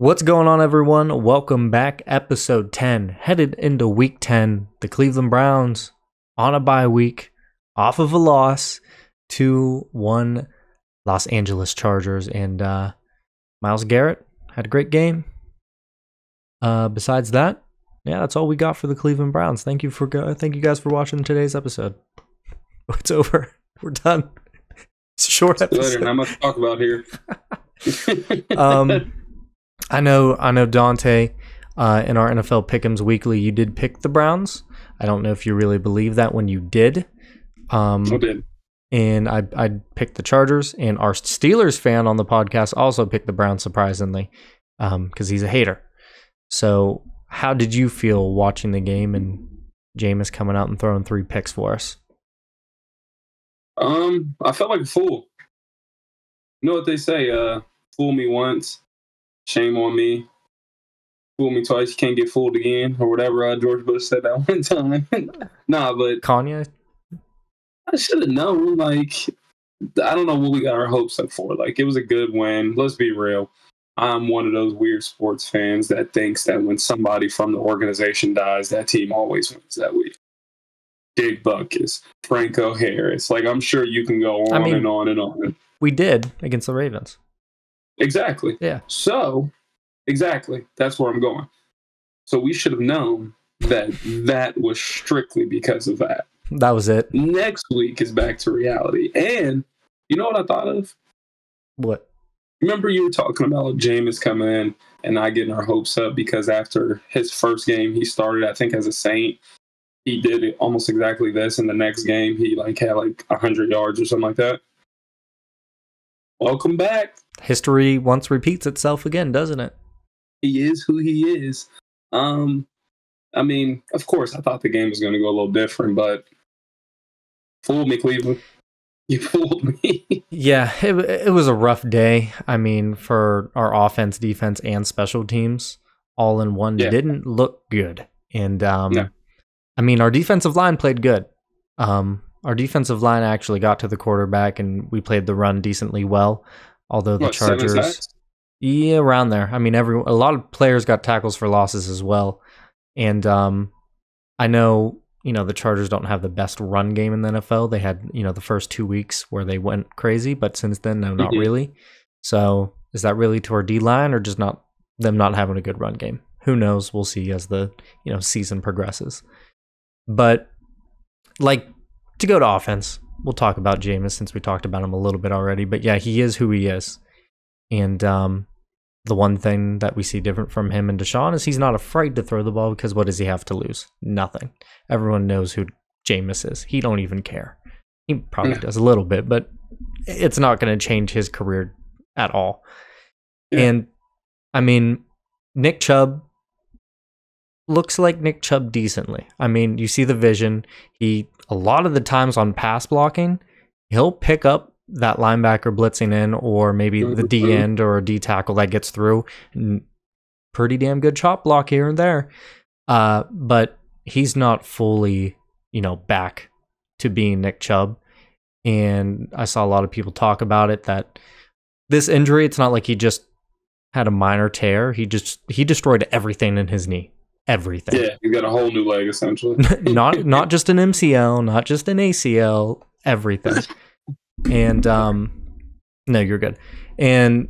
What's going on, everyone? Welcome back, episode 10. Headed into week 10, the Cleveland Browns on a bye week, off of a loss to one Los Angeles Chargers. And uh, Myles Garrett had a great game. Uh, besides that, yeah, that's all we got for the Cleveland Browns. Thank you for go- thank you guys for watching today's episode. It's over. We're done. It's a short episode. Later, not much to talk about here. um, I know, I know, Dontea. Uh, in our NFL Pick'ems weekly, you did pick the Browns. I don't know if you really believe that when you did. Um, I did. and I I picked the Chargers, and our Steelers fan on the podcast also picked the Browns surprisingly, because he's a hater. So, how did you feel watching the game and Jameis coming out and throwing three picks for us? Um, I felt like a fool. You know what they say? Uh, fool me once, shame on me. Fool me twice, you can't get fooled again, or whatever uh, George Bush said that one time. nah, but Kanye, I should have known. Like, I don't know what we got our hopes up for. Like, it was a good win. Let's be real. I'm one of those weird sports fans that thinks that when somebody from the organization dies, that team always wins that week. Dick Butkus, Franco Harris. Like, I'm sure you can go on I mean- and on and on. we did against the Ravens. Exactly. Yeah. So, exactly. That's where I'm going. So, we should have known that that was strictly because of that. That was it. Next week is back to reality. And you know what I thought of? What? Remember you were talking about Jameis coming in and not getting our hopes up because after his first game he started, I think as a Saint, he did almost exactly this. In the next game, he like had like hundred yards or something like that. Welcome back. History once repeats itself again, doesn't it? He is who he is. Um, I mean, of course, I thought the game was going to go a little different, but fooled me, Cleveland. You fooled me. Yeah, it, it was a rough day. I mean, for our offense, defense, and special teams all in one Yeah. didn't look good. And um, No. I mean, our defensive line played good. Um, our defensive line actually got to the quarterback, and we played the run decently well. Although the What, Chargers, yeah, around there. I mean, every a lot of players got tackles for losses as well. And um, I know you know the Chargers don't have the best run game in the NFL. They had you know the first two weeks where they went crazy, but since then, no, not Mhm. really. So is that really to our D line or just not them not having a good run game? Who knows? We'll see as the you know season progresses. But like to go to offense, we'll talk about Jameis since we talked about him a little bit already. But yeah, he is who he is. And um, the one thing that we see different from him and Deshaun is he's not afraid to throw the ball because what does he have to lose? Nothing. Everyone knows who Jameis is. He don't even care. He probably Yeah. does a little bit, but it's not going to change his career at all. Yeah. And I mean, Nick Chubb looks like Nick Chubb decently. I mean, you see the vision. He a lot of the times on pass blocking, he'll pick up that linebacker blitzing in, or maybe the D end or a D tackle that gets through. Pretty damn good chop block here and there. Uh, but he's not fully, you know, back to being Nick Chubb. And I saw a lot of people talk about it that this injury, it's not like he just had a minor tear. He just he destroyed everything in his knee. Everything Yeah, you got a whole new leg essentially. not not just an MCL, not just an ACL, everything. And um no, you're good. And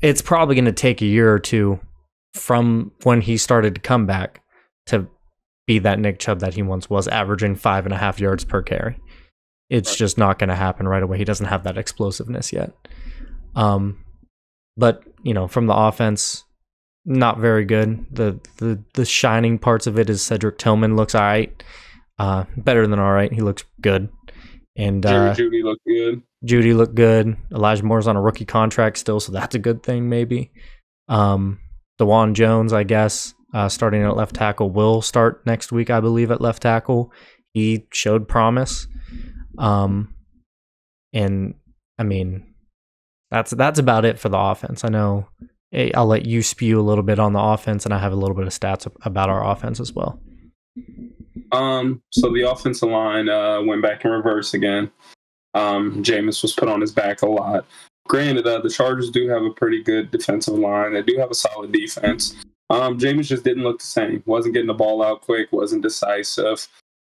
it's probably going to take a year or two from when he started to come back to be that Nick Chubb that he once was, averaging five and a half yards per carry. It's just not going to happen right away. He doesn't have that explosiveness yet. Um, but you know, from the offense, not very good. The the the shining parts of it is Cedric Tillman looks all right, uh, better than all right. He looks good, and Jerry uh, Jeudy looked good. Jeudy looked good. Elijah Moore's on a rookie contract still, so that's a good thing maybe. Um, Dawand Jones, I guess, uh, starting at left tackle, will start next week, I believe, at left tackle. He showed promise, um, and I mean, that's that's about it for the offense. I know. Eh, I'll let you spew a little bit on the offense, and I have a little bit of stats about our offense as well. Um, so the offensive line uh, went back in reverse again. Um, Jameis was put on his back a lot. granted, uh, the Chargers do have a pretty good defensive line. They do have a solid defense. Um, Jameis just didn't look the same. wasn't getting the ball out quick. wasn't decisive.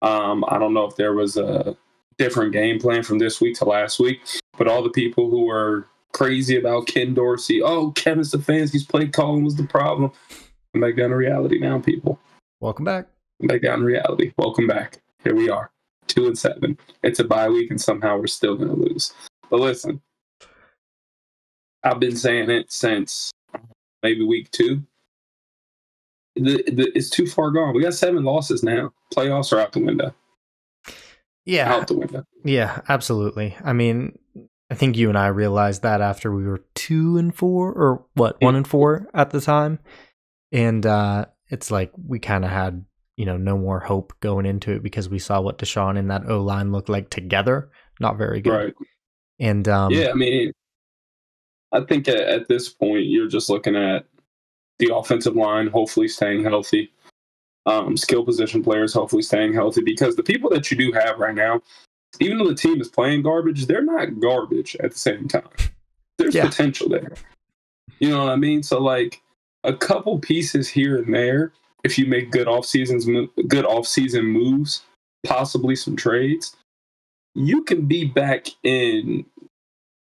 Um, I don't know if there was a different game plan from this week to last week, but all the people who were crazy about Ken Dorsey, oh, Kevin Stefanski's play calling was the problem. Come back down to reality now, people. Welcome back. Back down to reality. Welcome back. Here we are, two and seven. It's a bye week, and somehow we're still going to lose. But listen, I've been saying it since maybe week two. The, the, it's too far gone. We got seven losses now. Playoffs are out the window. Yeah. Out the window. Yeah, absolutely. I mean, I think you and I realized that after we were two and four, or what, one and four at the time. And uh, it's like we kind of had, you know, no more hope going into it because we saw what Deshaun and that O line looked like together. Not very good. Right. And um, yeah, I mean, I think at, at this point, you're just looking at the offensive line hopefully staying healthy, um, skill position players hopefully staying healthy because the people that you do have right now, even though the team is playing garbage, they're not garbage at the same time. There's Yeah. potential there. You know what I mean? So like a couple pieces here and there, if you make good off seasons, good off season moves, possibly some trades, you can be back in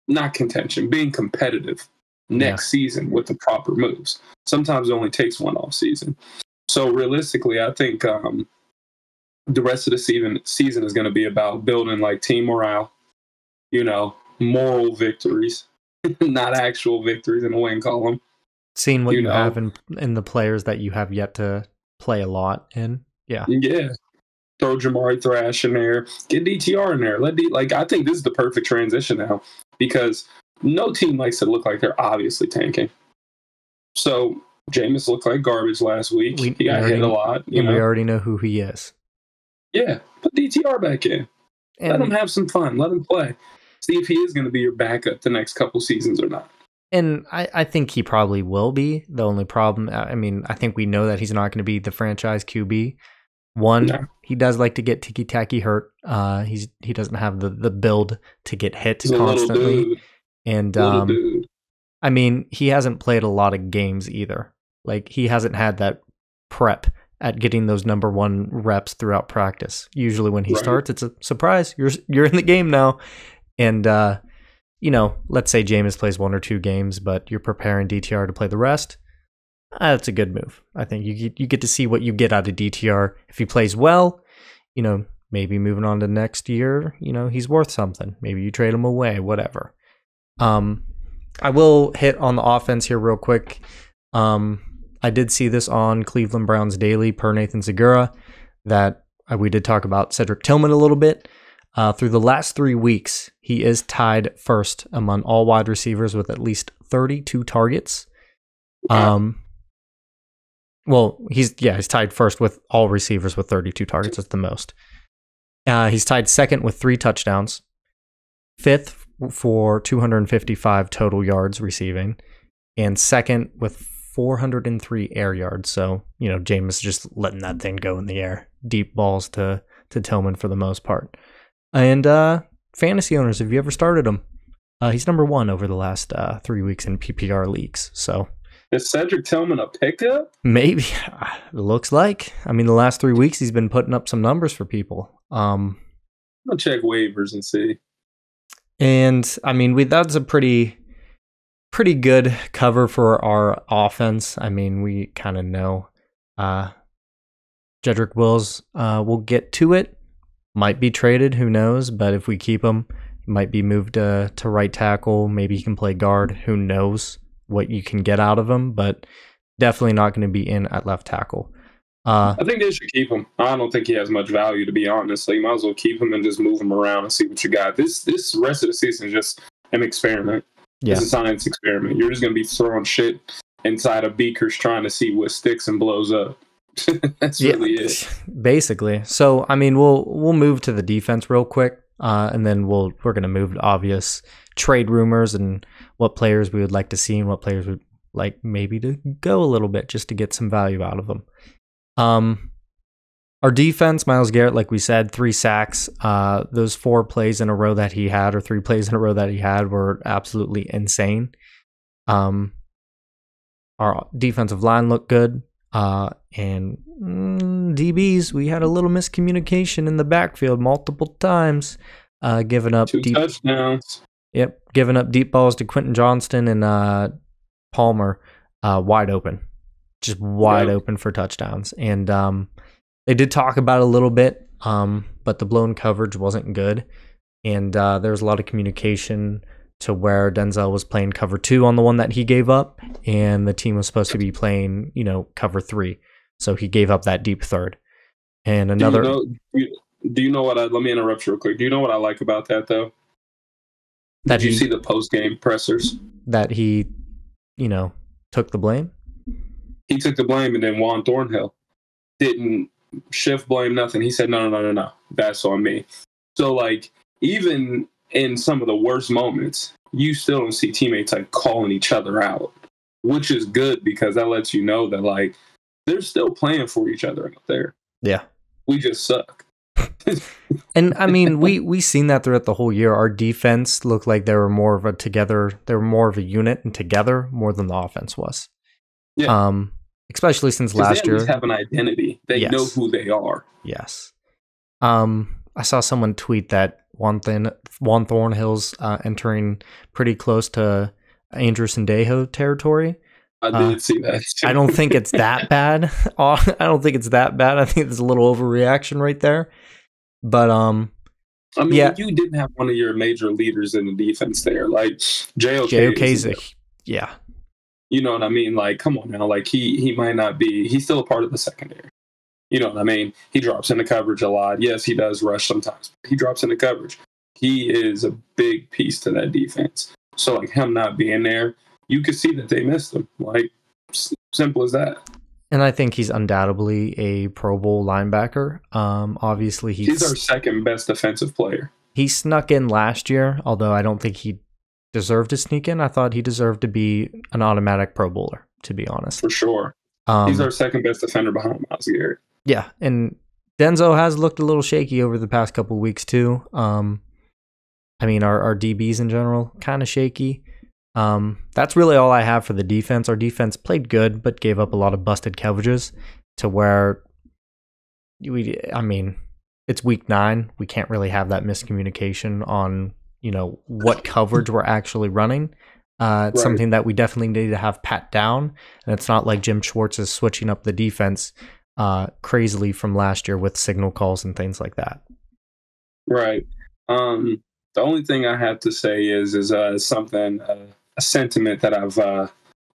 not contention, being competitive next season with the proper moves. Sometimes it only takes one off season. So realistically, I think um, the rest of the season season is going to be about building like team morale, you know, moral victories, not actual victories in a win column. seeing what you you, know. have in in the players that you have yet to play a lot in. Yeah. Yeah. Throw Jamari Thrash in there. Get DTR in there. Let D like I think this is the perfect transition now because no team likes to look like they're obviously tanking. So Jameis looked like garbage last week. We- he got we hit a lot. You and know? we already know who he is. Yeah. Put DTR back in. Let him have some fun. Let him play. See if he is going to be your backup the next couple seasons or not. and I, I think he probably will be. The only problem, I I mean, I think we know that he's not going to be the franchise QB. One, No. he does like to get ticky tacky hurt. Uh, he's he doesn't have the the build to get hit He's constantly. And um. I mean, he hasn't played a lot of games either. Like he hasn't had that prep at getting those number one reps throughout practice. Usually when he Right. starts, it's a surprise. You're you're in the game now. And uh, you know, let's say Jameis plays one or two games, but you're preparing DTR to play the rest. Uh, that's a good move. I think you get, you get to see what you get out of DTR. If he plays well, you know, maybe moving on to next year, you know, he's worth something. Maybe you trade him away, whatever. Um, I will hit on the offense here real quick. Um, I did see this on Cleveland Browns Daily per Nathan Zegura that uh, we did talk about Cedric Tillman a little bit. Uh, through the last three weeks, he is tied first among all wide receivers with at least 32 targets. Um, well, he's yeah, he's tied first with all receivers with 32 targets. That's the most. Uh, he's tied second with three touchdowns, fifth for 255 total yards receiving, and second with 403 air yards. So you know, Jameis just letting that thing go in the air, deep balls to to Tillman for the most part. And uh, fantasy owners, have you ever started him? Uh, he's number one over the last uh, three weeks in PPR leagues. So Is Cedric Tillman a pickup? Maybe it looks like. I mean, the last three weeks he's been putting up some numbers for people. Um, gonna check waivers and see. and I mean, we that's a pretty, pretty good cover for our offense. I mean, we kind of know. Uh, Jedrick Wills, uh, we'll get to it. Might be traded, who knows? But if we keep him, he might be moved to to right tackle. Maybe he can play guard. Who knows what you can get out of him? But definitely not going to be in at left tackle. Uh, I think they should keep him. I don't think he has much value to be honest. So you might as well keep him and just move him around and see what you got. This this rest of the season is just an experiment. Yeah. It's a science experiment. You're just gonna be throwing shit inside of beakers trying to see what sticks and blows up. That's really it. basically. So I mean, we'll we'll move to the defense real quick, uh, and then we'll we're gonna move to obvious trade rumors and what players we would like to see and what players would like maybe to go a little bit just to get some value out of them. Um, Our defense, Myles Garrett, like we said, three sacks. Uh, those four plays in a row that he had, or three plays in a row that he had, were absolutely insane. Um, our defensive line looked good. Uh, and mm, DBs, we had a little miscommunication in the backfield multiple times, uh, giving up Two deep. touchdowns. Yep, giving up deep balls to Quentin Johnston and uh, Palmer, uh, wide open, just wide Yep. open for touchdowns. And um, they did talk about it a little bit, um, but the blown coverage wasn't good, and uh, there was a lot of communication to where Denzel was playing cover two on the one that he gave up, and the team was supposed to be playing, you know, cover three. So he gave up that deep third. And another, Do you know, do you, do you know what I? Let me interrupt you real quick. Do you know what I like about that though? that Did you see the post game pressers? that he, you know, took the blame. He took the blame, and then Juan Thornhill didn't shift blame nothing. He said, "No, no, no, no, no. That's on me." So like, even in some of the worst moments, you still don't see teammates like calling each other out, which is good because that lets you know that like they're still playing for each other out there. Yeah. We just suck. And I mean, we we seen that throughout the whole year. Our defense looked like they were more of a together. They were more of a unit and together more than the offense was. Yeah. Um, especially since last they at least year. have an identity. They Yes. know who they are. Yes. Um, I saw someone tweet that one thing, Juan Thornhill's uh, entering pretty close to Andrew Sendejo territory. I Uh, did see that. I don't think it's that bad. I don't think it's that bad. I think there's a little overreaction right there. But um, I mean, Yeah. you didn't have one of your major leaders in the defense there, like JOK. JOK's is- a, yeah, You know what I mean? Like, come on now. Like, he he might not be. He's still a part of the secondary. You know what I mean? He drops into coverage a lot. Yes, he does rush sometimes. But he drops into coverage. He is a big piece to that defense. So, like him not being there, you could see that they missed him. Like, s- simple as that. and I think he's undoubtedly a Pro Bowl linebacker. Um, obviously He's he's our second best defensive player. he snuck in last year, although I don't think he deserved to sneak in. I thought he deserved to be an automatic Pro Bowler, to be honest. for sure. Um, He's our second best defender behind Myles Garrett. yeah, and Denzo has looked a little shaky over the past couple weeks too. Um, I mean, our our DBs in general kind of shaky. Um, that's really all I have for the defense. Our defense played good, but gave up a lot of busted coverages to where we. I mean, it's week nine. We can't really have that miscommunication on you know what coverage we're actually running. Uh, it's Right. something that we definitely need to have pat down, and it's not like Jim Schwartz is switching up the defense uh, crazily from last year with signal calls and things like that. Right. Um, the only thing I have to say is is uh, something uh, a sentiment that I've uh,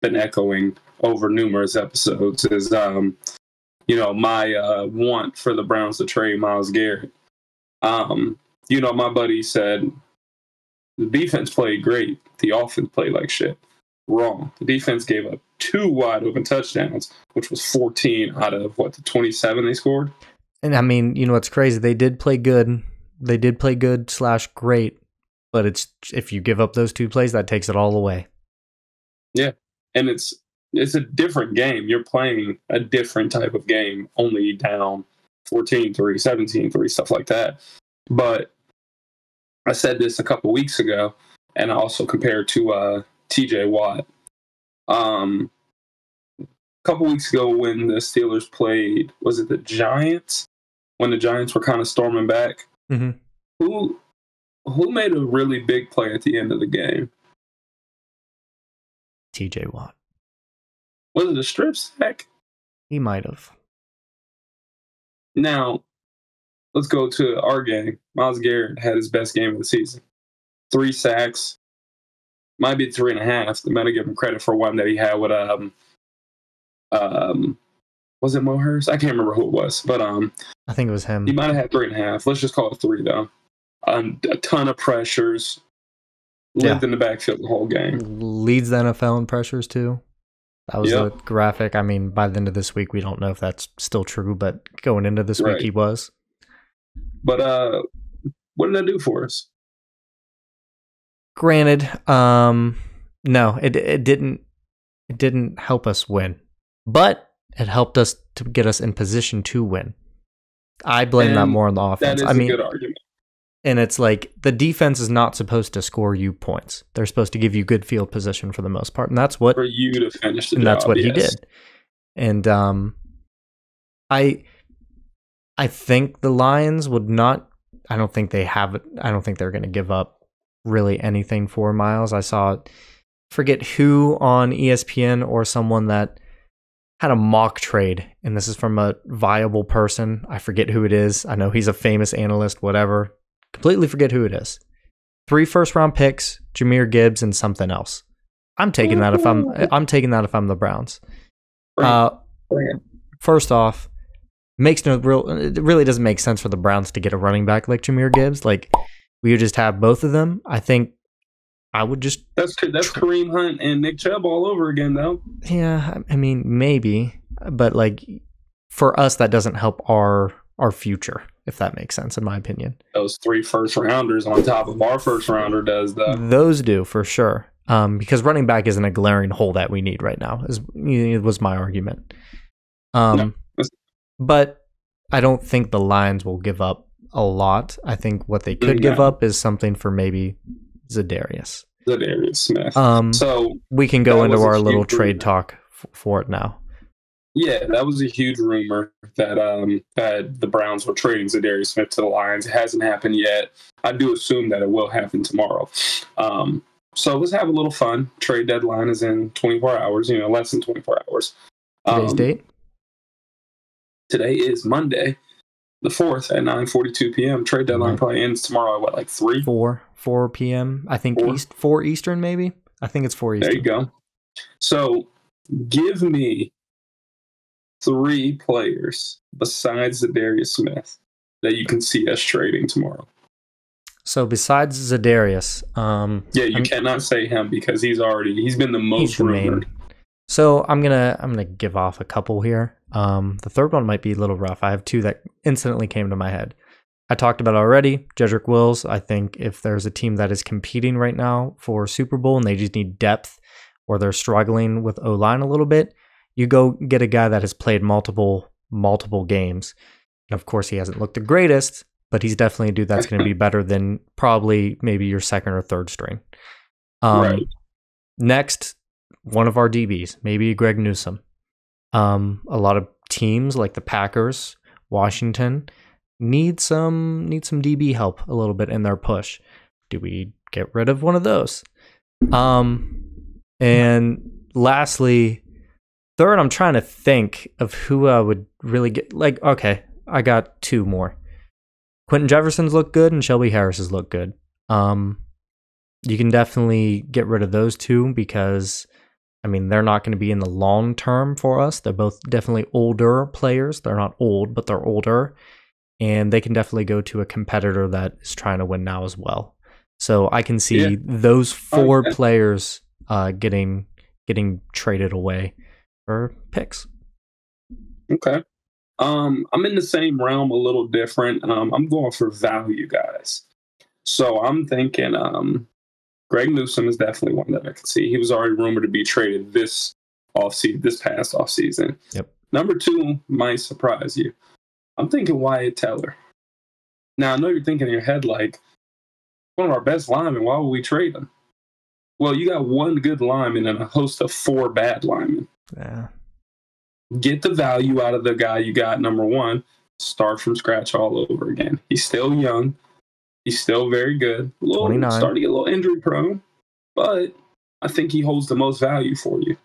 been echoing over numerous episodes is um, you know my uh, want for the Browns to trade Myles Garrett. Um, you know, my buddy said the defense played great, the offense played like shit. Wrong. The defense gave up two wide open touchdowns, which was 14 out of what the 27 they scored. And I mean, you know what's crazy? They did play good. They did play good slash great, but it's if you give up those two plays, that takes it all away. Yeah, and it's it's a different game. You're playing a different type of game, only down 14 3, 17 3, stuff like that. But I said this a couple weeks ago, and I also compared to uh, TJ Watt. Um, a couple weeks ago, when the Steelers played, was it the Giants? When the Giants were kind of storming back, Mhm. who who made a really big play at the end of the game? TJ Watt. Was it a strip sack? He might have. Now, let's go to our game. Myles Garrett had his best game of the season. Three sacks. Might be three and a half. They might have given him credit for one that he had with um um was it Mo Hurst? I can't remember who it was, but um I think it was him. he might have had three and a half. Let's just call it three though. Um, a ton of pressures. Lived Yeah. in the backfield the whole game. Leads the NFL in pressures too. That was Yep. the graphic. I mean, by the end of this week, we don't know if that's still true, but going into this Right. week, he was. But uh what did that do for us? Granted, um, no, it it didn't it didn't help us win, but it helped us to get us in position to win. I blame that more on the offense. I mean, good argument. and it's like the defense is not supposed to score you points. They're supposed to give you good field position for the most part, and that's what For you to finish the and job. that's what he did. And um, I I think the Lions would not. I don't think they have it. I don't think they're going to give up really anything for Myles. I saw, forget who on ESPN or someone that had a mock trade, and this is from a viable person. I forget who it is. I know he's a famous analyst, whatever. Completely forget who it is. Three first round picks, Jahmyr Gibbs, and something else. I'm taking that if I'm I'm taking that if I'm the Browns. Uh, first off, makes no real. It really doesn't make sense for the Browns to get a running back like Jahmyr Gibbs. Like we would just have both of them. I think I would just That's that's Kareem Hunt and Nick Chubb all over again, though. yeah. I mean maybe, but like for us that doesn't help our our future if that makes sense in my opinion. Those three first rounders on top of our first rounder does though. Those do for sure. Um, because running back isn't a glaring hole that we need right now. Is it was my argument. Um, No, but I don't think the Lions will give up a lot. I think what they could give up is something for maybe Za'Darius. Za'Darius Smith. Um, so we can go into our little trade rumor. talk f- for it now. yeah, that was a huge rumor that um that the Browns were trading Za'Darius Smith to the Lions. It hasn't happened yet. I do assume that it will happen tomorrow. Um, so let's have a little fun. Trade deadline is in 24 hours. You know, less than 24 hours. Today's Um, date. Today is Monday, the fourth at 9:42 p.m. Trade deadline probably ends tomorrow at what, like three? Four four p.m. I think Four. east four Eastern maybe. I think it's four Eastern. There you go. So, give me three players besides Za'Darius Smith that you can see us trading tomorrow. So besides Za'Darius, um, Yeah, you I'm- cannot say him because he's already he's been the most rumored. So I'm gonna I'm gonna give off a couple here. Um, the third one might be a little rough. I have two that instantly came to my head. I talked about it already. Jedrick Wills. I think if there's a team that is competing right now for Super Bowl and they just need depth, or they're struggling with O line a little bit, you go get a guy that has played multiple multiple games. And of course, he hasn't looked the greatest, but he's definitely a dude that's going to be better than probably maybe your second or third string. Um, Right. Next, one of our DBs, maybe Greg Newsome. Um, a lot of teams like the Packers, Washington, need some need some DB help a little bit in their push. Do we get rid of one of those? Um, and lastly, third, I'm trying to think of who I would really get. Like, okay, I got two more. Quinton Jefferson's look good, and Shelby Harris's look good. Um, you can definitely get rid of those two because, I mean, they're not going to be in the long term for us. They're both definitely older players. They're not old, but they're older, and they can definitely go to a competitor that is trying to win now as well. So I can see Yeah. those four Okay. players uh, getting getting traded away for picks. Okay. Um, I'm in the same realm, a little different. Um, I'm going for value guys. So I'm thinking um, Greg Newsome is definitely one that I can see. He was already rumored to be traded this offseason, this past offseason. Yep. Number two might surprise you. I'm thinking Wyatt Teller. Now I know you're thinking in your head like one of our best linemen. Why would we trade him? Well, you got one good lineman and a host of four bad linemen Yeah. get the value out of the guy you got number one start from scratch all over again he's still young he's still very good a little 29. starting to get a little injury prone but i think he holds the most value for you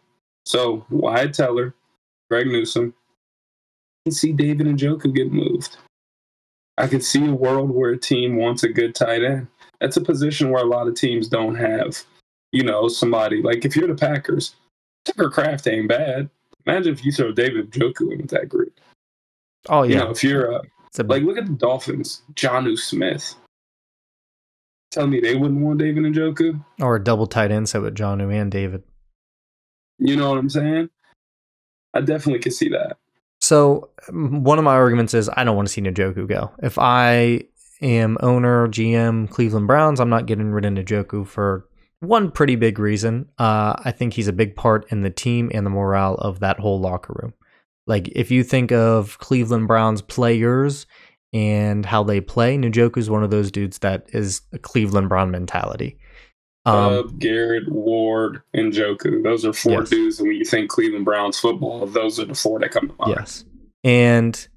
so wyatt teller greg newsome I can see david njoku get moved i can see a world where a team wants a good tight end that's a position where a lot of teams don't have you know somebody like if you're the packers tucker kraft ain't bad Imagine if you throw David Njoku in with that group. Oh You yeah. know, if you're uh, a like, look at the Dolphins, Jonnu Smith. Tell me they wouldn't want David Njoku. or a double tight end set with John and David. You know what I'm saying? I definitely could see that. So one of my arguments is I don't want to see Njoku go. If I am owner, GM, Cleveland Browns, I'm not getting rid of Njoku for one pretty big reason. Uh, I think he's a big part in the team and the morale of that whole locker room. Like if you think of Cleveland Browns players and how they play, Njoku is one of those dudes that is a Cleveland Brown mentality. Um, Garrett, Ward, and Joku. Those are four Yes. dudes. And when you think Cleveland Browns football, those are the four that come to mind. Yes. And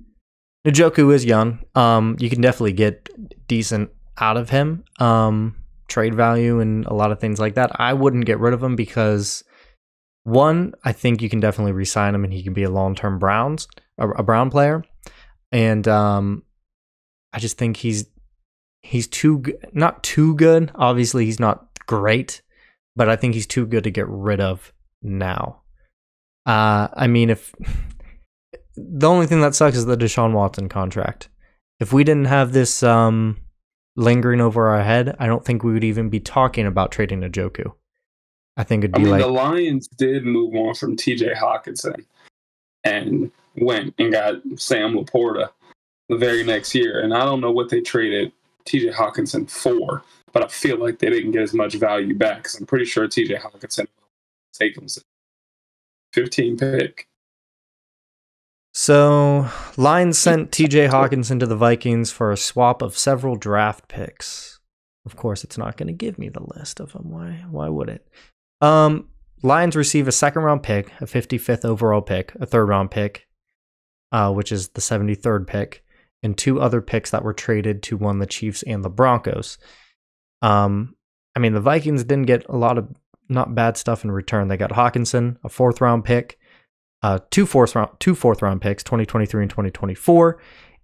Njoku is young. Um, you can definitely get decent out of him. Um, trade value and a lot of things like that. I wouldn't get rid of him because one, I think you can definitely re-sign him and he can be a long-term Browns a, a Brown player. And um, I just think he's he's too not too good. Obviously, he's not great, but I think he's too good to get rid of now. Uh, I mean, if the only thing that sucks is the Deshaun Watson contract. If we didn't have this um, lingering over our head, I don't think we would even be talking about trading a Joku. I think it'd I be mean, like the Lions did move on from TJ Hockenson and went and got Sam LaPorta the very next year. And I don't know what they traded TJ Hockenson for, but I feel like they didn't get as much value back because I'm pretty sure TJ Hockenson take him 15 pick. So, Lions sent TJ Hockenson to the Vikings for a swap of several draft picks. Of course, it's not going to give me the list of them. Why? Why would it? Um, Lions receive a second round pick, a 55th overall pick, a third round pick, uh, which is the 73rd pick, and two other picks that were traded to one the Chiefs and the Broncos. Um, I mean, the Vikings didn't get a lot of not bad stuff in return. They got Hockenson, a fourth round pick, uh, two fourth round two fourth round picks, 2023 and 2024,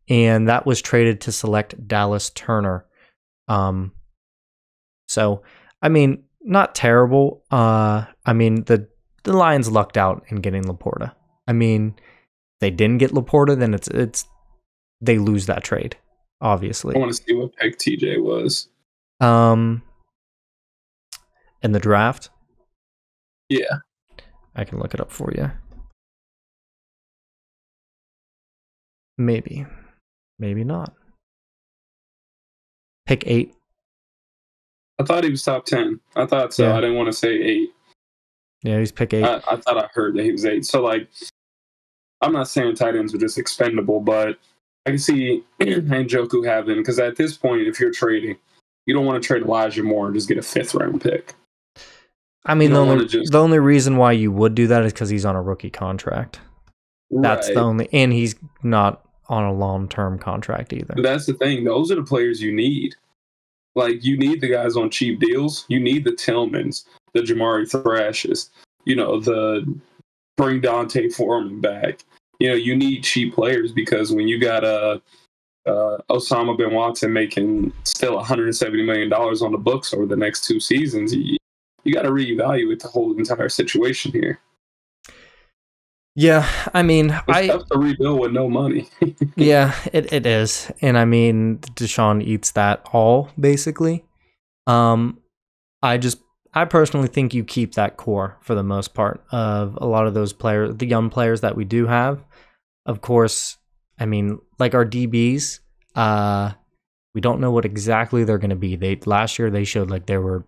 and that was traded to select Dallas Turner. Um, so I mean, not terrible. Uh, I mean the the Lions lucked out in getting LaPorta. I mean, they didn't get LaPorta, then it's it's they lose that trade, obviously. I want to see what pick TJ was. Um, in the draft, Yeah. I can look it up for you. Maybe. Maybe not. Pick eight. I thought he was top 10. I thought so. Yeah. I didn't want to say eight. Yeah, he's pick eight. I, I thought I heard that he was eight. So, like, I'm not saying tight ends are just expendable, but I can see Njoku having, because at this point, if you're trading, you don't want to trade Elijah Moore and just get a fifth round pick. I mean, the only, just- the only reason why you would do that is because he's on a rookie contract. That's Right. the only, and he's not on a long term contract either. That's the thing. Those are the players you need. Like you need the guys on cheap deals. You need the Tillmans, the Jamari Thrashes. You know the bring D'Onta Foreman back. You know you need cheap players because when you got a uh, Osama bin Watson making still 170 million dollars on the books over the next two seasons, you, you got to reevaluate the whole entire situation here. Yeah, I mean, It's I tough to rebuild with no money. yeah, it, it is. And I mean, Deshaun eats that all basically. Um I just I personally think you keep that core for the most part of a lot of those players, the young players that we do have. Of course, I mean, like our DBs, uh we don't know what exactly they're going to be. They last year they showed like they were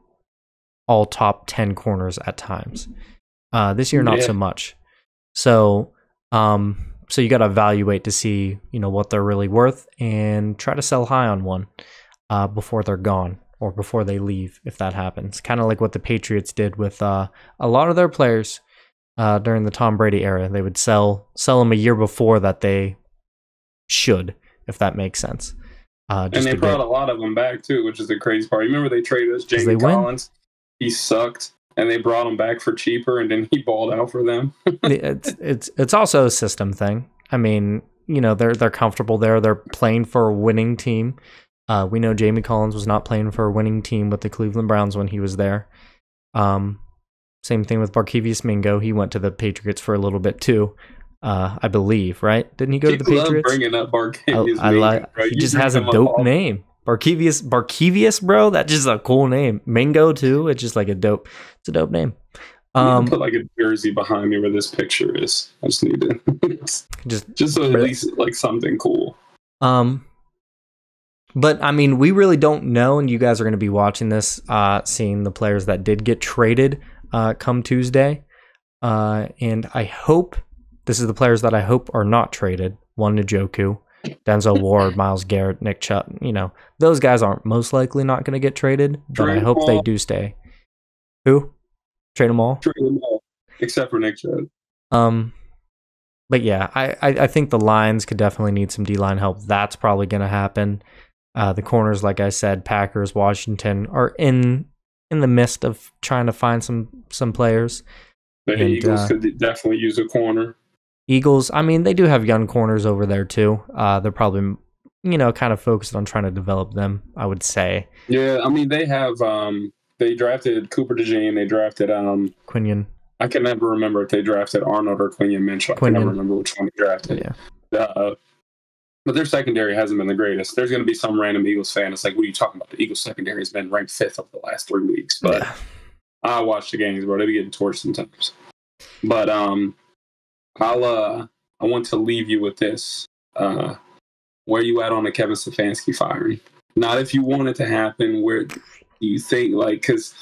all top 10 corners at times. Uh this year not Yeah. so much. So, um, so you got to evaluate to see, you know, what they're really worth and try to sell high on one uh, before they're gone or before they leave, if that happens. Kind of like what the Patriots did with uh, a lot of their players uh, during the Tom Brady era. They would sell sell them a year before that they should, if that makes sense. Uh, and they brought get- a lot of them back too, which is the crazy part. You remember they traded us Jamie they win. Collins? He sucked, and they brought him back for cheaper, and then he balled out for them. it's it's it's also a system thing. I mean, you know, they're they're comfortable there. They're playing for a winning team. Uh, we know Jamie Collins was not playing for a winning team with the Cleveland Browns when he was there. Um, same thing with Barkevious Mingo. He went to the Patriots for a little bit too, uh, I believe. Right? Didn't he go to the love Patriots? bringing up I, Barkevious I Mingo, like. He You just has a dope name. Barkevious, Barkevious, bro. That's just a cool name. Mingo too. It's just like a dope. It's a dope name. Um, put like a jersey behind me where this picture is. I just need to just just so at least like something cool. Um, but I mean, we really don't know, and you guys are going to be watching this, uh, seeing the players that did get traded uh, come Tuesday. Uh, and I hope this is the players that I hope are not traded. One Njoku, Denzel Ward, Myles Garrett, Nick Chubb. You know, those guys aren't most likely not going to get traded, but Trade I hope they do stay. Who? Trade them all. Trade them all, except for Nick Chubb. Um, but yeah, I, I, I think the Lions could definitely need some D line help. That's probably going to happen. Uh, the corners, like I said, Packers, Washington are in in the midst of trying to find some some players. The And, Eagles uh, could definitely use a corner. Eagles, I mean, they do have young corners over there too. Uh, they're probably you know kind of focused on trying to develop them. I would say Yeah, I mean they have um they drafted Cooper DeJean, they drafted um Quinyon. I can never remember if they drafted Arnold or Quinyon Mitchell. I can never remember which one they drafted. Yeah. Uh, but their secondary hasn't been the greatest. There's going to be some random Eagles fan. It's like, what are you talking about? The Eagles secondary has been ranked fifth over the last three weeks. But Yeah. I watch the games, bro. They be getting torched sometimes. But um, I'll uh, I want to leave you with this. Uh, where you at on the Kevin Stefanski firing? Not if you want it to happen. Where do you think like because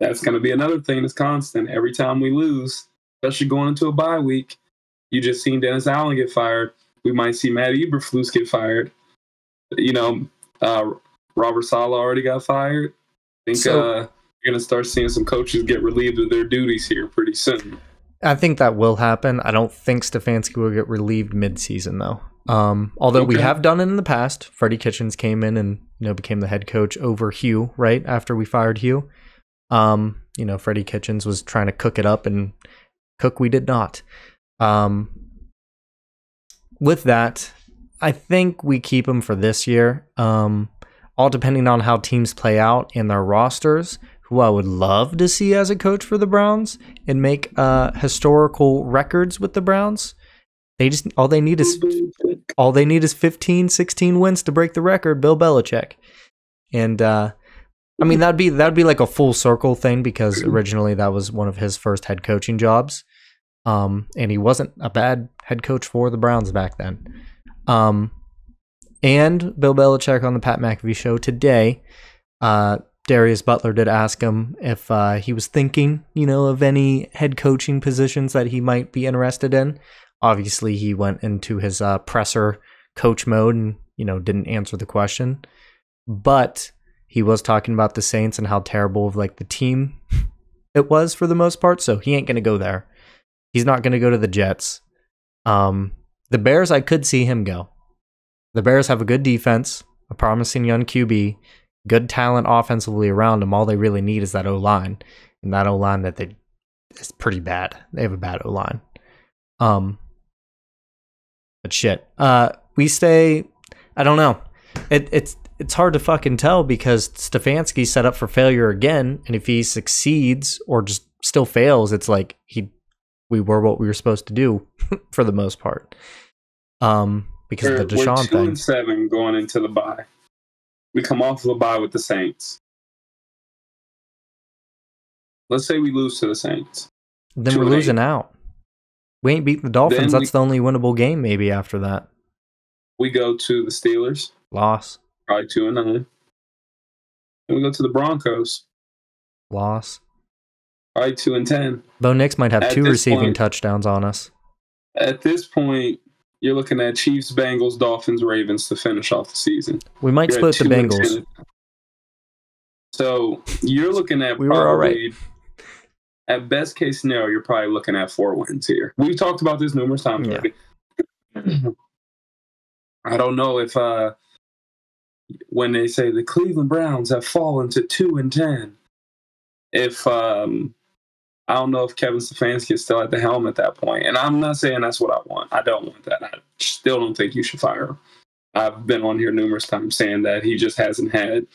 that's going to be another thing that's constant. Every time we lose, especially going into a bye week, you just seen Dennis Allen get fired. We might see Matt Eberflus get fired. You know, uh, Robert Saleh already got fired. I think So- uh, you're going to start seeing some coaches get relieved of their duties here pretty soon. I think that will happen. I don't think Stefanski will get relieved mid-season though. Um, although we have done it in the past. Freddie Kitchens came in and you know became the head coach over Hue right after we fired Hue. Um, you know, Freddie Kitchens was trying to cook it up and cook we did not. Um, with that, I think we keep him for this year. Um, all depending on how teams play out in their rosters. Who I would love to see as a coach for the Browns and make uh, historical records with the Browns. They just all they need is all they need is 15, 16 wins to break the record. Bill Belichick, and uh, I mean that'd be that'd be like a full circle thing because originally that was one of his first head coaching jobs, um, and he wasn't a bad head coach for the Browns back then. Um, and Bill Belichick on the Pat McAfee show today, uh, Darius Butler did ask him if uh, he was thinking, you know, of any head coaching positions that he might be interested in. Obviously, he went into his uh, presser coach mode and you know didn't answer the question, but he was talking about the Saints and how terrible of like the team it was for the most part. So he ain't gonna go there. He's not gonna go to the Jets. Um, the Bears, I could see him go. The Bears have a good defense, a promising young QB, good talent offensively around them. All they really need is that O line, and that O line that they is pretty bad. They have a bad O line. Um, but shit, uh, we stay. I don't know. It it's it's hard to fucking tell because Stefanski set up for failure again, and if he succeeds or just still fails, it's like he we were what we were supposed to do for the most part. Um, because We're, of the we're Deshaun two thing. and seven going into the bye. We come off of a bye with the Saints. Let's say we lose to the Saints. Then we're and eight. losing out. We ain't beating the Dolphins. Then That's the only winnable game maybe after that. We go to the Steelers, Loss. probably two and nine. Then we go to the Broncos, Loss. Probably two and ten. Bo Nix might have At two receiving point- touchdowns on us. At this point, you're looking at Chiefs, Bengals, Dolphins, Ravens to finish off the season. We might You're split the Bengals. So you're looking at We were all right. at best case scenario, you're probably looking at four wins here. We've talked about this numerous times Yeah. I don't know if uh when they say the Cleveland Browns have fallen to two and ten, if um I don't know if Kevin Stefanski is still at the helm at that point. And I'm not saying that's what I want. I don't want that. I still don't think you should fire him. I've been on here numerous times saying that he just hasn't had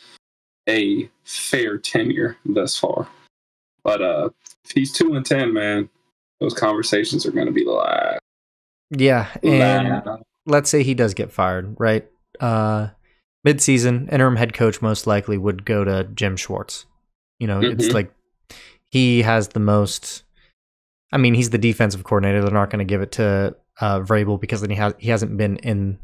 a fair tenure thus far. But uh if he's two and ten, man, those conversations are gonna be live. Yeah, and Live. let's say he does get fired, right? Uh, mid-season interim head coach most likely would go to Jim Schwartz. You know, it's Mhm. like he has the most. I mean, he's the defensive coordinator. They're not going to give it to uh, Vrabel because then he has he hasn't been in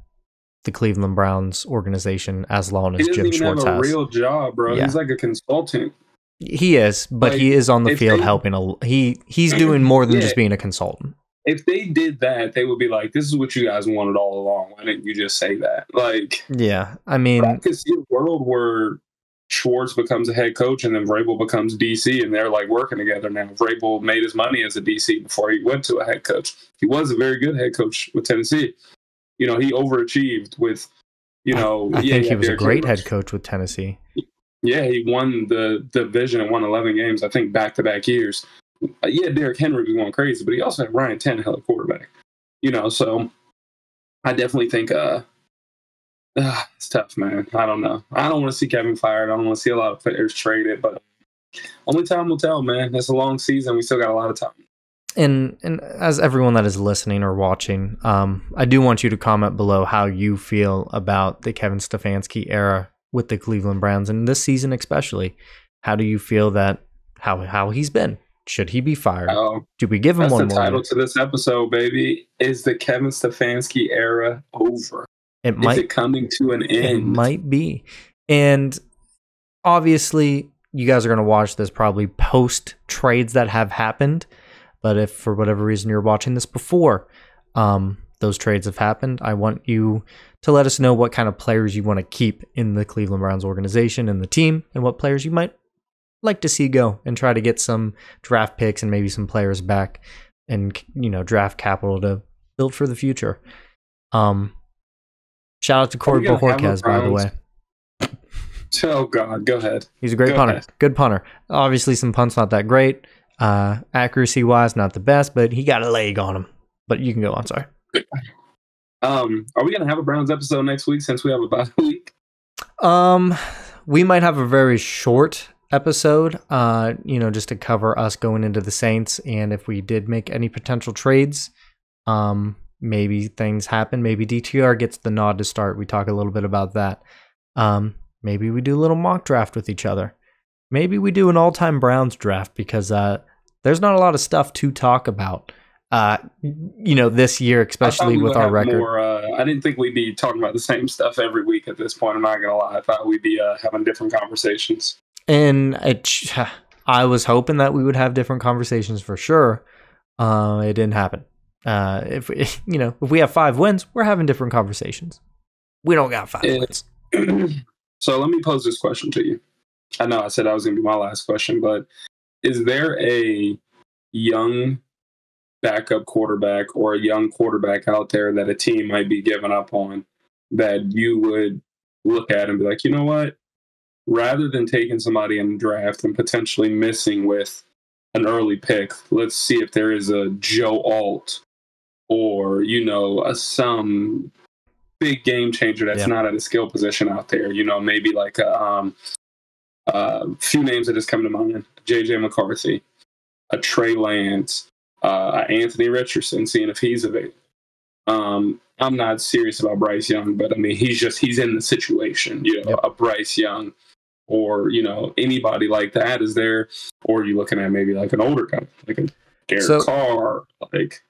the Cleveland Browns organization as long as Jim Schwartz have a has. real job, bro. Yeah. He's like a consultant. he is, but like, he is on the field they- helping. A, he he's doing more than Yeah. just being a consultant. if they did that, they would be like, "This is what you guys wanted all along. Why didn't you just say that?" Like, yeah, I mean, I could see a world where Schwartz becomes a head coach and then Vrabel becomes DC, and they're like working together now. Vrabel made his money as a DC before he went to a head coach. He was a very good head coach with Tennessee. You know, he overachieved with, you know, I yeah, think yeah, he was a great Henry. head coach with Tennessee. Yeah, he won the division and won 11 games, I think, back to back years. Uh, yeah, Derrick Henry was going crazy, but he also had Ryan Tannehill at quarterback. You know, so I definitely think uh, uh it's tough, man. I don't know. I don't want to see Kevin fired. I don't want to see a lot of players traded, but only time will tell, man. It's a long season. We still got a lot of time. And and as everyone that is listening or watching, um, I do want you to comment below how you feel about the Kevin Stefanski era with the Cleveland Browns and this season especially. How do you feel that how how he's been? Should he be fired? Oh, Do we give him that's the more? title year? to this episode, baby. Is the Kevin Stefanski era over? It Is might it coming to an end. It might be. And obviously, you guys are going to watch this probably post trades that have happened. But if for whatever reason you're watching this before um, those trades have happened, I want you to let us know what kind of players you want to keep in the Cleveland Browns organization and the team, and what players you might like to see go, and try to get some draft picks and maybe some players back, and you know draft capital to build for the future. Um, shout out to Corey gonna have a Bojorquez, by the way. Oh God, go ahead. He's a great Go punter. ahead. Good punter. Obviously, some punts not that great. Uh, accuracy wise, not the best, but he got a leg on him. But you can go on. Sorry. Um, are we gonna have a Browns episode next week since we have a bye week? Um, we might have a very short episode. Uh, you know, just to cover us going into the Saints, and if we did make any potential trades, um, maybe things happen. Maybe DTR gets the nod to start. We talk a little bit about that. Um, maybe we do a little mock draft with each other. Maybe we do an all-time Browns draft because uh, there's not a lot of stuff to talk about. Uh, you know, this year, especially we with our record. More, uh, I didn't think we'd be talking about the same stuff every week at this point. I'm not gonna lie. I thought we'd be uh, having different conversations. And it, I was hoping that we would have different conversations for sure. Uh, it didn't happen. Uh, if we, you know, if we have five wins, we're having different conversations. We don't got five Yeah. wins. so let me pose this question to you. I know I said that was gonna be my last question, but is there a young backup quarterback or a young quarterback out there that a team might be giving up on that you would look at and be like, you know what? Rather than taking somebody in the draft and potentially missing with an early pick, let's see if there is a Joe Alt or, you know, a some big game changer that's Yeah. not at a skill position out there. You know, maybe like a um, uh, few names that just come to mind: JJ McCarthy, a Trey Lance, uh, Anthony Richardson. Seeing if he's available. Um, I'm not serious about Bryce Young, but I mean, he's just he's in the situation. You know, Yep. a Bryce Young, or you know, anybody like that is there. Or you looking at maybe like an older guy, like a Derek So- Carr, like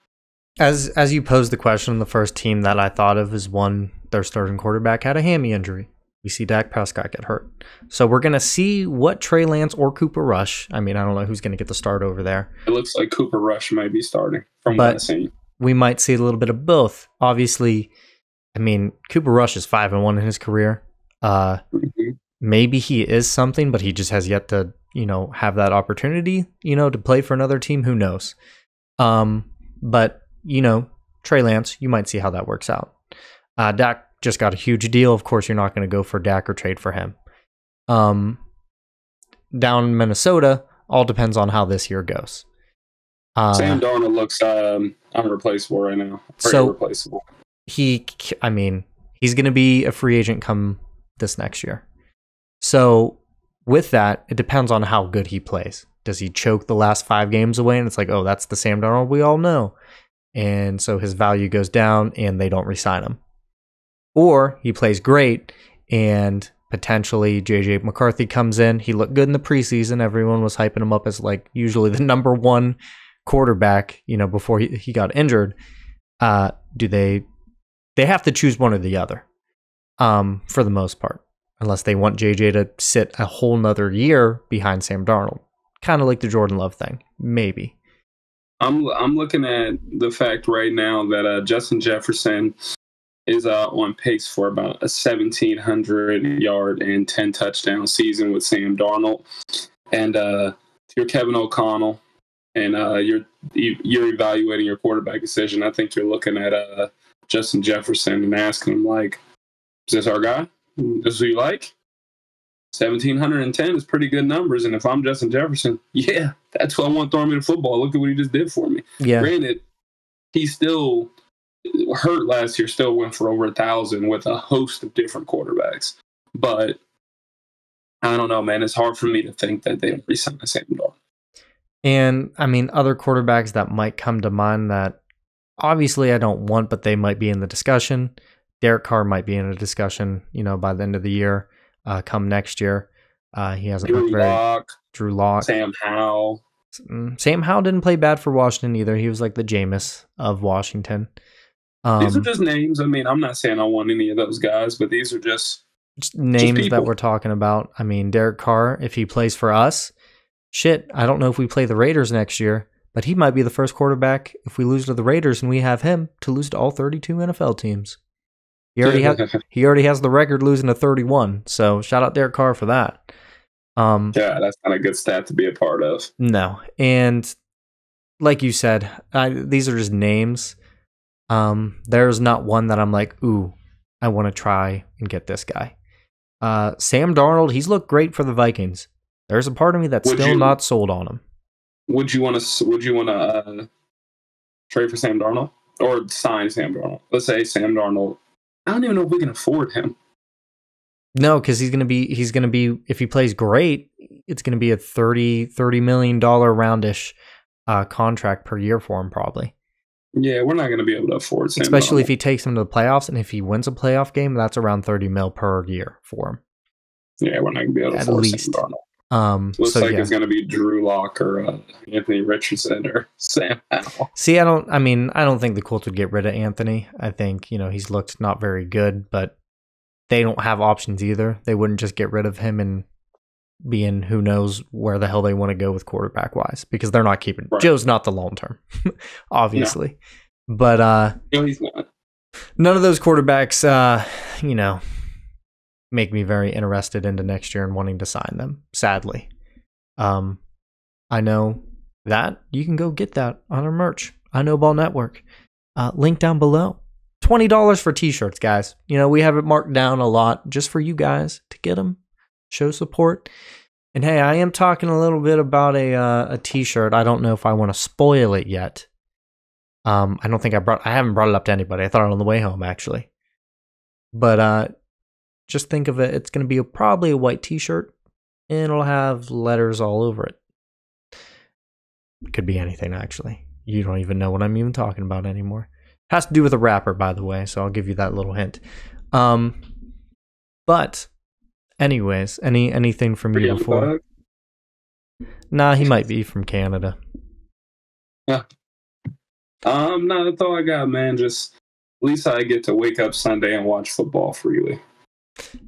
As as you posed the question, the first team that I thought of is one their starting quarterback had a hammy injury. We see Dak Prescott get hurt. So we're gonna see what Trey Lance or Cooper Rush. I mean, I don't know who's gonna get the start over there. it looks like Cooper Rush might be starting from what But- I've seen. we might see a little bit of both. Obviously, I mean, Cooper Rush is five and one in his career. Uh, Mhm. maybe he is something, but he just has yet to, you know, have that opportunity, you know, to play for another team. Who knows? Um, but you know, Trey Lance, you might see how that works out. Uh, Dak just got a huge deal. Of course, you're not going to go for Dak or trade for him. Um, down in Minnesota, all depends on how this year goes. Uh, Sam Darnold looks um, unreplaceable right now. Or So- irreplaceable. he i mean he's going to be a free agent come this next year so with that it depends on how good he plays does he choke the last five games away and it's like oh that's the sam darnold we all know and so his value goes down and they don't resign him. Or he plays great and potentially jj mccarthy comes in. He looked good in the preseason. Everyone was hyping him up as like usually the number one quarterback you know before he, he got injured. Uh do they they have to choose one or the other um, for the most part, unless they want JJ to sit a whole nother year behind Sam Darnold. Kind of like the Jordan Love thing, maybe. I'm I'm looking at the fact right now that uh, Justin Jefferson is uh, on pace for about a 1700 yard and 10 touchdown season with Sam Darnold, and uh, you're Kevin O'Connell, and uh, you're you're evaluating your quarterback decision. I think you're looking at uh, Justin Jefferson and asking him like, "Is this our guy? Is This is who you like?" 1710 is pretty good numbers. And if I'm Justin Jefferson, yeah, that's what I want throwing me the football. Look at what he just did for me. Yeah. Granted, he still hurt last year, still went for over a thousand with a host of different quarterbacks. But I don't know, man. It's hard for me to think that they don't resign Sam Darnold. And I mean, other quarterbacks that might come to mind that obviously I don't want, but they might be in the discussion. Derek Carr might be in a discussion, you know, by the end of the year uh, come next year. Uh, he hasn't Drew looked very. Drew Lock. Sam Howell. Mm, Sam Howell didn't play bad for Washington either. He was like the Jameis of Washington. Um, These are just names. I mean, I'm not saying I want any of those guys, but these are just just names that we're talking about. I mean, Derek Carr, if he plays for us, shit, I don't know if we play the Raiders next year, but he might be the first quarterback if we lose to the Raiders and we have him to lose to all 32 NFL teams. He already has he already has the record losing to 31. So shout out Derek Carr for that. Um, yeah, that's not a good stat to be a part of. No, and like you said, I, these are just names. Um, there's not one that I'm like, ooh, I want to try and get this guy. Uh, Sam Darnold, he's looked great for the Vikings. There's a part of me that's Would still you- not sold on him. Would you want to? Would you want to uh, trade for Sam Darnold or sign Sam Darnold? Let's say Sam Darnold. I don't even know if we can afford him. No, because he's gonna be he's gonna be if he plays great, it's gonna be a 30 30 million dollar roundish uh, contract per year for him probably. Yeah, we're not going to be able to afford Sam. Especially if he takes him to the playoffs and if he wins a playoff game, that's around 30 mil per year for him. yeah, we're not going to be able to At afford least. Sam Darnold. Um, Looks so like yeah. it's going to be Drew Lock or uh, Anthony Richardson or Sam Howell. See, I don't. I mean, I don't think the Colts would get rid of Anthony. I think you know he's looked not very good, but they don't have options either. They wouldn't just get rid of him and be in who knows where the hell they want to go with quarterback wise because they're not keeping Right. Joe's not the long term, obviously. But uh, No, he's not. none of those quarterbacks, uh, you know, make me very interested into next year and wanting to sign them. Sadly, um, I know that you can go get that on our merch. I know Ball Network. Uh, link down below. Twenty dollars for t-shirts, guys. You know we have it marked down a lot just for you guys to get them, show support. And hey, I am talking a little bit about a uh, a t-shirt. I don't know if I want to spoil it yet. Um, I don't think I brought. I haven't brought it up to anybody. I thought it on the way home actually. But uh, just think of it. It's going to be a, probably a white T-shirt, and it'll have letters all over it. It could be anything actually. You don't even know what I'm even talking about anymore. It has to do with a rapper, by the way. So I'll give you that little hint. Um, but, anyways, any anything from you before? Nah, he might be from Canada. Yeah. Um, no, that's all I got, man. Just at least I get to wake up Sunday and watch football freely.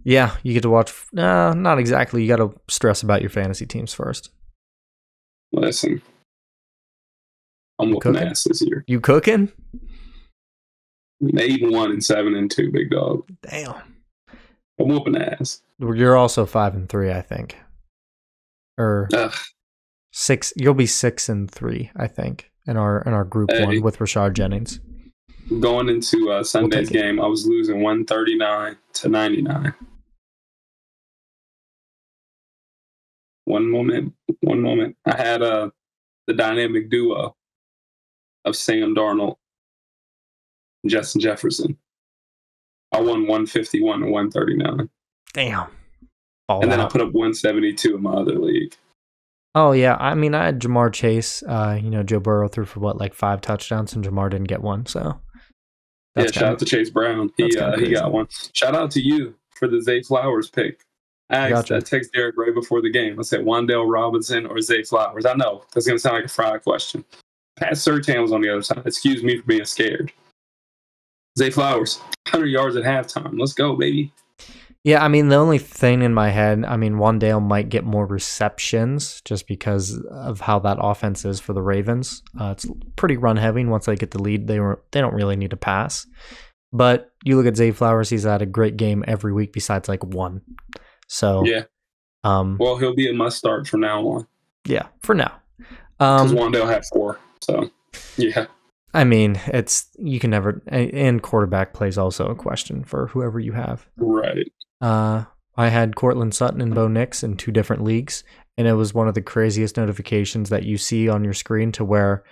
Yeah, you get to watch. Nah, not exactly. You got to stress about your fantasy teams first. Listen, I'm whooping cooking? ass this year. You cooking? Eight and one and seven and two, big dog. Damn. I'm whooping ass. You're also five and three, I think, or Ugh, six. You'll be six and three, I think, in our in our group Hey. one with Rashad Jennings. Going into uh, Sunday's it. game, I was losing 139 to 99. One moment, one moment. I had uh, the dynamic duo of Sam Darnold, and Justin Jefferson. I won 151 to 139. Damn. Balled And then I put up 172 in my other league. oh yeah, I mean, I had Ja'Marr Chase. Uh, you know, Joe Burrow threw for what like five touchdowns, and Ja'Marr didn't get one. So yeah, that's shout out to Chase Brown. He uh, he got one. Shout out to you for the Zay Flowers pick. I asked, Gotcha. I text Derek right before the game. I said Wan'Dale Robinson or Zay Flowers. I know that's gonna sound like a fraud question. Pat Surtain was on the other side. Excuse me for being scared. Zay Flowers, 100 yards at halftime. Let's go, baby. Yeah, I mean the only thing in my head, I mean Wan'Dale might get more receptions just because of how that offense is for the Ravens. Uh, it's pretty run heavy. and Once they get the lead, they were they don't really need to pass. But you look at Zay Flowers; he's had a great game every week besides like one. So Yeah. um, Well, he'll be a must start from now on yeah, for now. because Um, Wan'Dale had four. So yeah, I mean, it's you can never and quarterback plays also a question for whoever you have. right. Uh, I had Courtland Sutton and Bo Nix in two different leagues, and it was one of the craziest notifications that you see on your screen to where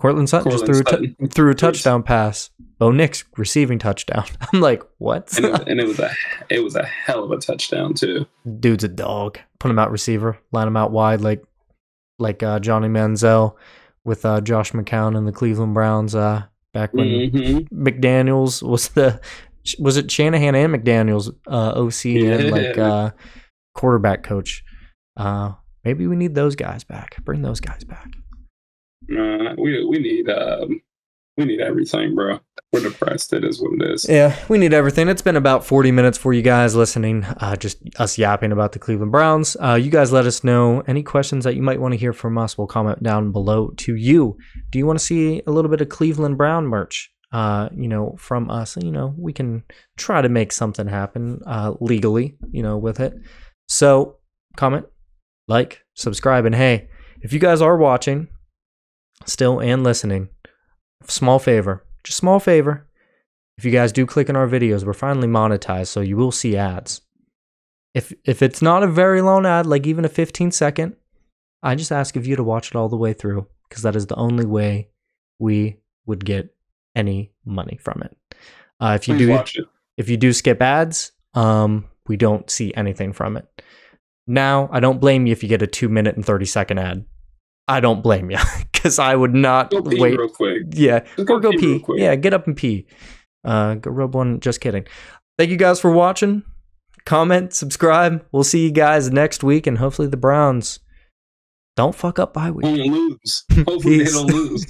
Courtland Sutton just threw Courtland a, t- threw a touchdown pass. Bo Nix receiving touchdown. I'm like, what? and it, and it was a it was a hell of a touchdown too. Dude's a dog. Put him out receiver, line him out wide like like uh, Johnny Manziel with uh, Josh McCown and the Cleveland Browns uh, back when hmm McDaniels was the was it Shanahan and McDaniels uh, OC and like uh, quarterback coach. Uh, maybe we need those guys back. Bring those guys back. Uh, we we need um, we need everything, bro. We're depressed. It is what it is. Yeah, we need everything. It's been about 40 minutes for you guys listening, uh, just us yapping about the Cleveland Browns. Uh, you guys let us know any questions that you might want to hear from us. We'll comment down below to you. Do you want to see a little bit of Cleveland Brown merch? Uh, you know, from us, you know, we can try to make something happen uh, legally, you know, with it. So, comment, like, subscribe, and hey, if you guys are watching still and listening, small favor, just small favor. If you guys do click on our videos, we're finally monetized, so you will see ads. If if it's not a very long ad, like even a 15 second, I just ask of you to watch it all the way through because that is the only way we would get any money from it. Uh, if you Please do watch it. if you do skip ads, um, we don't see anything from it. Now, I don't blame you if you get a two minute and 30 second ad. I don't blame you because I would not Go pee wait. real quick. Yeah, Just or go real pee. quick. Yeah, get up and pee. Uh, go rub one. Just kidding. Thank you guys for watching. Comment, subscribe. We'll see you guys next week, and hopefully the Browns don't fuck up bye week. Don't lose. Hopefully they don't lose.